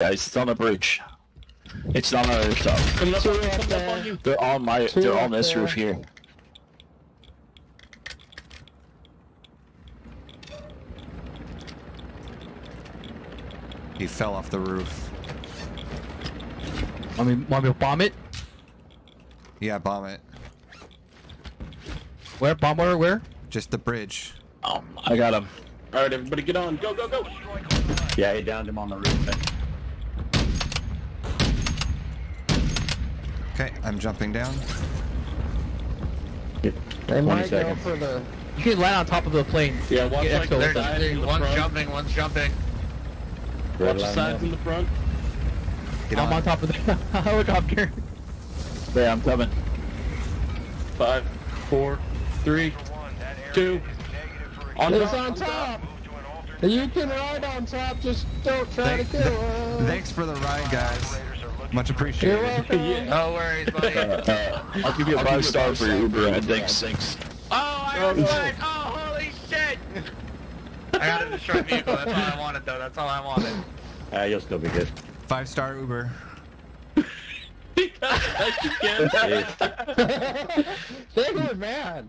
Guys, it's on the bridge. It's not on the rooftop. Coming up, Two on, up coming up on you. They're on my. Two They're on this there. roof here. He fell off the roof. Want me, want me to bomb it? Yeah, bomb it. Where? Bomb where? Where? Just the bridge. Um, I got him. All right, everybody, get on. Go, go, go. Yeah, he downed him on the roof. Okay, I'm jumping down. They 20 might seconds. go for the. You can land on top of the plane. Yeah, watch Get like exo the with them. sides in the one's front. jumping, one's jumping. Red Watch the line sides in the front. Get I'm on. on top of the helicopter. Yeah, I'm coming. Five, four, three, two. On It's top. on top. You can ride on top. Just don't try Thank- to kill us. Thanks for the ride, guys. Much appreciated. Yeah. No worries, buddy. Uh, I'll give you a five star for your Uber ride. Thanks. Thanks. Oh, I Oh, got no. flagged. Oh, holy shit! I got a destroyed vehicle. That's all I wanted, though. That's all I wanted. Ah, you'll still be good. Five star Uber. Again. Jeez. they were mad.